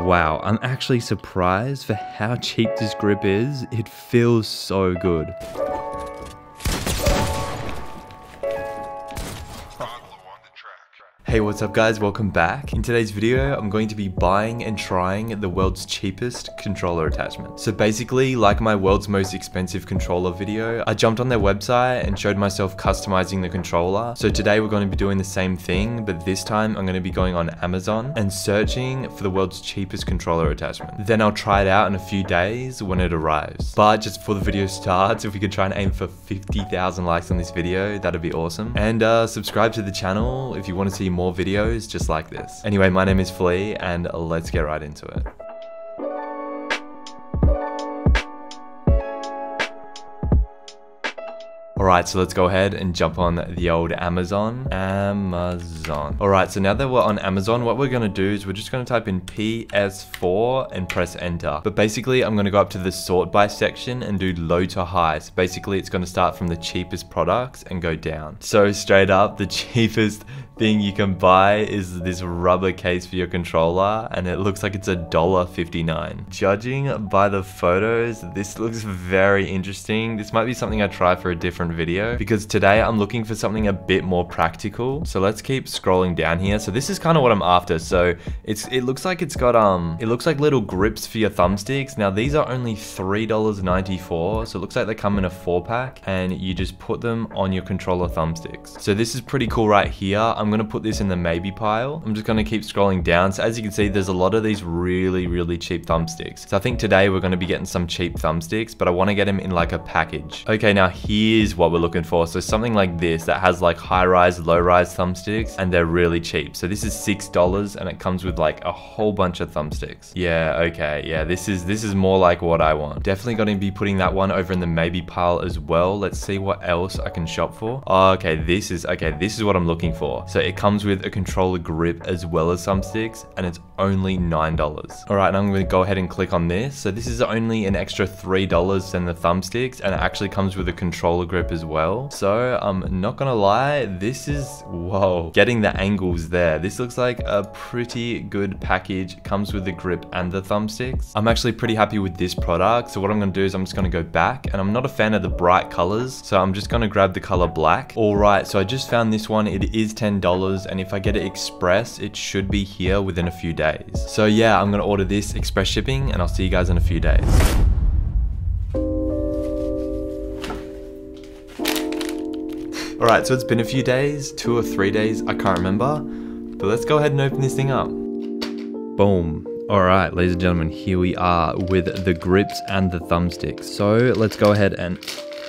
Wow, I'm actually surprised for how cheap this grip is. It feels so good. Hey, what's up guys? Welcome back. In today's video, I'm going to be buying and trying the world's cheapest controller attachment. So basically, like my world's most expensive controller video, I jumped on their website and showed myself customizing the controller. So today we're going to be doing the same thing, but this time I'm going to be going on Amazon and searching for the world's cheapest controller attachment. Then I'll try it out in a few days when it arrives. But just before the video starts, if we could try and aim for 50,000 likes on this video, that'd be awesome. And uh, subscribe to the channel if you want to see more more videos just like this. Anyway, my name is Flea and let's get right into it. Alright, so let's go ahead and jump on the old Amazon. Amazon. Alright, so now that we're on Amazon, what we're going to do is we're just going to type in PS4 and press enter. But basically, I'm going to go up to the sort by section and do low to high. So basically, it's going to start from the cheapest products and go down. So straight up, the cheapest thing you can buy is this rubber case for your controller and it looks like it's a dollar 59 judging by the photos this looks very interesting. This might be something i try for a different video because today i'm looking for something a bit more practical. So let's keep scrolling down here. So this is kind of what i'm after. So it's it looks like it's got um it looks like little grips for your thumbsticks. Now these are only three dollars 94 so it looks like they come in a four pack and you just put them on your controller thumbsticks. So this is pretty cool right here. I'm I'm gonna put this in the maybe pile. I'm just gonna keep scrolling down. So as you can see, there's a lot of these really, really cheap thumbsticks. So I think today we're gonna be getting some cheap thumbsticks, but I wanna get them in like a package. Okay, now here's what we're looking for. So something like this that has like high rise, low rise thumbsticks, and they're really cheap. So this is $6 and it comes with like a whole bunch of thumbsticks. Yeah, okay, yeah, this is this is more like what I want. Definitely gonna be putting that one over in the maybe pile as well. Let's see what else I can shop for. Oh, okay, this is, okay, this is what I'm looking for. So it comes with a controller grip as well as some sticks and it's only $9. All right, and I'm gonna go ahead and click on this. So this is only an extra $3 than the thumbsticks and it actually comes with a controller grip as well. So I'm not gonna lie, this is, whoa, getting the angles there. This looks like a pretty good package. Comes with the grip and the thumbsticks. I'm actually pretty happy with this product. So what I'm gonna do is I'm just gonna go back and I'm not a fan of the bright colors. So I'm just gonna grab the color black. All right, so I just found this one. It is $10 and if I get it express, it should be here within a few days. So yeah, I'm gonna order this express shipping and I'll see you guys in a few days. Alright, so it's been a few days, two or three days, I can't remember. But let's go ahead and open this thing up. Boom. Alright, ladies and gentlemen, here we are with the grips and the thumbsticks. So let's go ahead and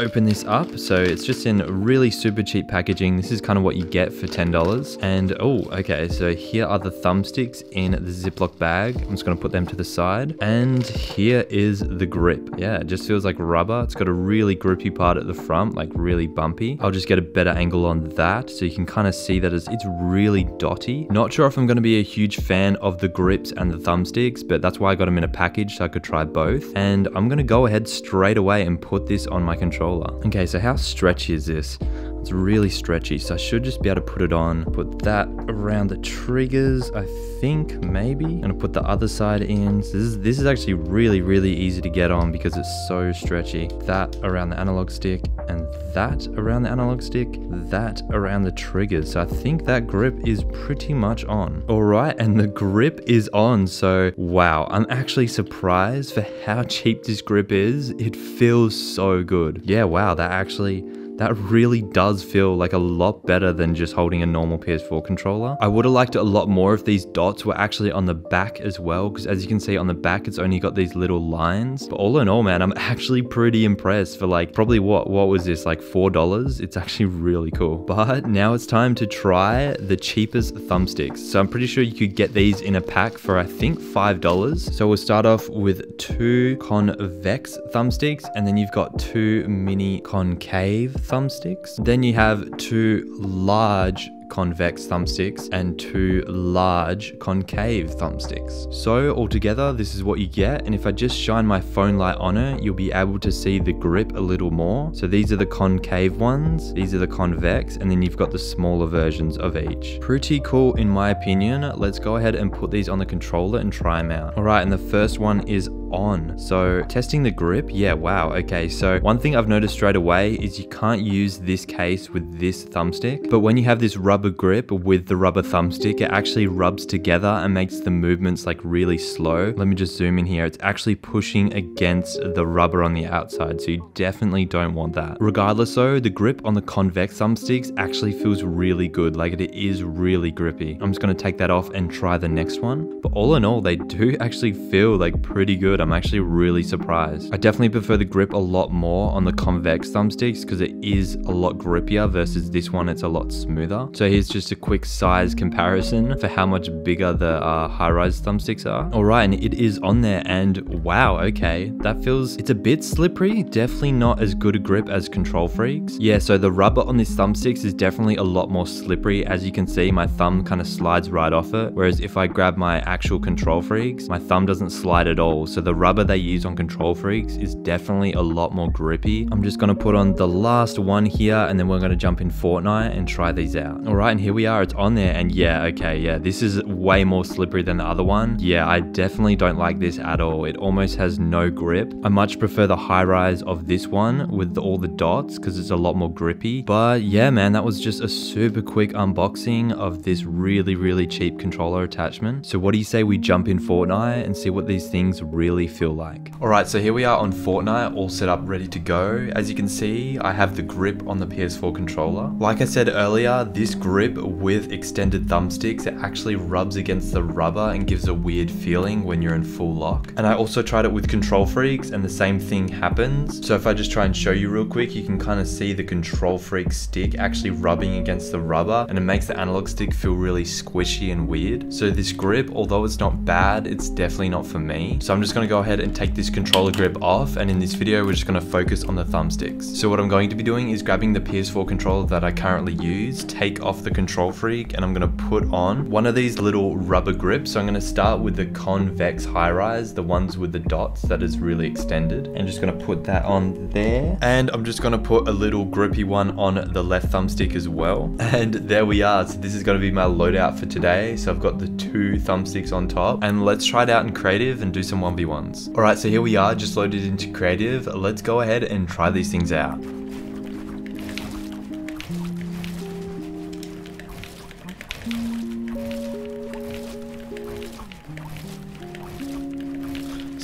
open this up. So it's just in really super cheap packaging. This is kind of what you get for $10. And oh, okay. So here are the thumbsticks in the Ziploc bag. I'm just going to put them to the side. And here is the grip. Yeah, it just feels like rubber. It's got a really grippy part at the front, like really bumpy. I'll just get a better angle on that. So you can kind of see that it's, it's really dotty. Not sure if I'm going to be a huge fan of the grips and the thumbsticks, but that's why I got them in a package so I could try both. And I'm going to go ahead straight away and put this on my controller controller. Okay, so how stretchy is this? It's really stretchy, so I should just be able to put it on. Put that around the triggers, I think, maybe. I'm gonna put the other side in. So this is, this is actually really, really easy to get on because it's so stretchy. That around the analog stick, and that around the analog stick, that around the triggers. So I think that grip is pretty much on. All right, and the grip is on. So wow, I'm actually surprised for how cheap this grip is. It feels so good. Yeah, wow, that actually that really does feel like a lot better than just holding a normal PS4 controller. I would have liked it a lot more if these dots were actually on the back as well, because as you can see on the back, it's only got these little lines. But all in all, man, I'm actually pretty impressed for like probably what, what was this, like $4? It's actually really cool. But now it's time to try the cheapest thumbsticks. So I'm pretty sure you could get these in a pack for I think $5. So we'll start off with two convex thumbsticks and then you've got two mini concave thumbsticks. Then you have two large convex thumbsticks and two large concave thumbsticks. So altogether, this is what you get. And if I just shine my phone light on it, you'll be able to see the grip a little more. So these are the concave ones, these are the convex, and then you've got the smaller versions of each. Pretty cool in my opinion. Let's go ahead and put these on the controller and try them out. All right, and the first one is on. So testing the grip, yeah, wow. Okay, so one thing I've noticed straight away is you can't use this case with this thumbstick, but when you have this rubber grip with the rubber thumbstick, it actually rubs together and makes the movements like really slow. Let me just zoom in here. It's actually pushing against the rubber on the outside, so you definitely don't want that. Regardless though, the grip on the convex thumbsticks actually feels really good, like it is really grippy. I'm just gonna take that off and try the next one. But all in all, they do actually feel like pretty good I'm actually really surprised. I definitely prefer the grip a lot more on the convex thumbsticks because it is a lot grippier versus this one, it's a lot smoother. So here's just a quick size comparison for how much bigger the uh, high-rise thumbsticks are. All right, and it is on there and wow, okay, that feels, it's a bit slippery, definitely not as good a grip as KontrolFreeks. Yeah, so the rubber on these thumbsticks is definitely a lot more slippery. As you can see, my thumb kind of slides right off it. Whereas if I grab my actual KontrolFreeks, my thumb doesn't slide at all. So the rubber they use on KontrolFreeks is definitely a lot more grippy. I'm just gonna put on the last one here and then we're gonna jump in Fortnite and try these out. All right, and here we are, it's on there and yeah, okay, yeah, this is way more slippery than the other one. Yeah, I definitely don't like this at all. It almost has no grip. I much prefer the high rise of this one with all the dots because it's a lot more grippy. But yeah, man, that was just a super quick unboxing of this really, really cheap controller attachment. So what do you say we jump in Fortnite and see what these things really feel like. Alright, so here we are on Fortnite, all set up, ready to go. As you can see, I have the grip on the PS4 controller. Like I said earlier, this grip with extended thumbsticks, it actually rubs against the rubber and gives a weird feeling when you're in full lock. And I also tried it with KontrolFreeks and the same thing happens. So if I just try and show you real quick, you can kind of see the KontrolFreek stick actually rubbing against the rubber and it makes the analog stick feel really squishy and weird. So this grip, although it's not bad, it's definitely not for me. So I'm just going to go ahead and take this controller grip off and in this video we're just going to focus on the thumbsticks. So what I'm going to be doing is grabbing the PS4 controller that I currently use, take off the KontrolFreek and I'm to put on one of these little rubber grips. So I'm to start with the convex high rise, the ones with the dots that is really extended and just to put that on there. And I'm just to put a little grippy one on the left thumbstick as well. And there we are. So this is to be my loadout for today. So I've got the two thumbsticks on top and let's try it out in creative and do some 1v1 ones. Alright, so here we are, just loaded into creative. Let's go ahead and try these things out.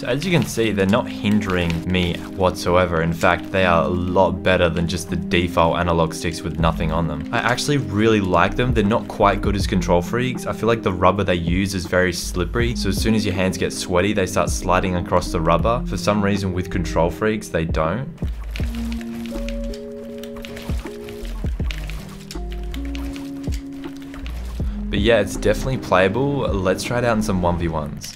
As you can see, they're not hindering me whatsoever. In fact, they are a lot better than just the default analog sticks with nothing on them. I actually really like them. They're not quite good as KontrolFreeks. I feel like the rubber they use is very slippery. So as soon as your hands get sweaty, they start sliding across the rubber. For some reason with KontrolFreeks, they don't. But yeah, it's definitely playable. Let's try it out in some 1v1s.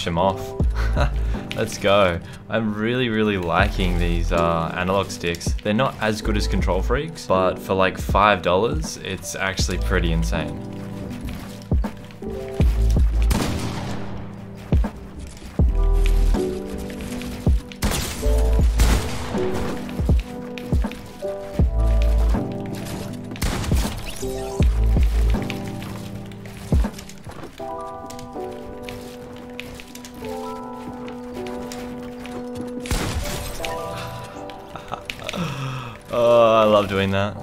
Finish him off. Let's go. I'm really, really liking these uh, analog sticks. They're not as good as KontrolFreeks, but for like $5, it's actually pretty insane. Love doing that.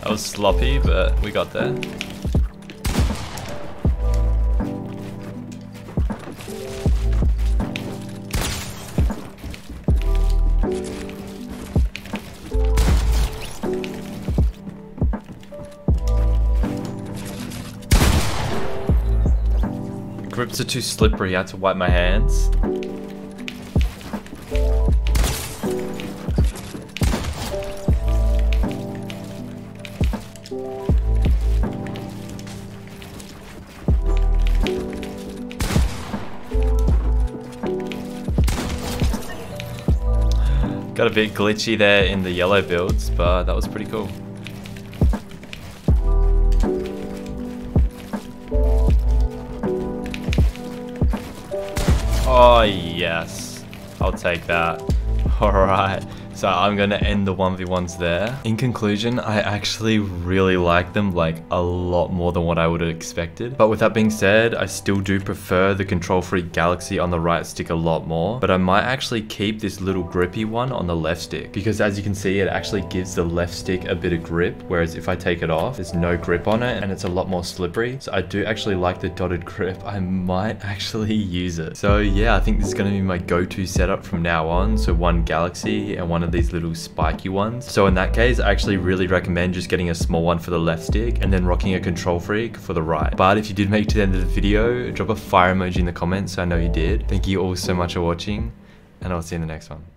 That was sloppy, but we got there. Grips are too slippery, I had to wipe my hands. Got a bit glitchy there in the yellow builds, but that was pretty cool. Oh, yes. I'll take that. Alright. So I'm gonna end the 1v1s there. In conclusion, I actually really like them like a lot more than what I would have expected. But with that being said, I still do prefer the KontrolFreek Galaxy on the right stick a lot more. But I might actually keep this little grippy one on the left stick. Because as you can see, it actually gives the left stick a bit of grip. Whereas if I take it off, there's no grip on it and it's a lot more slippery. So I do actually like the dotted grip. I might actually use it. So yeah, I think this is gonna be my go-to setup from now on. So one Galaxy and one of these little spiky ones. So in that case, I actually really recommend just getting a small one for the left stick and then rocking a KontrolFreek for the right. But if you did make it to the end of the video, drop a fire emoji in the comments so I know you did. Thank you all so much for watching and I'll see you in the next one.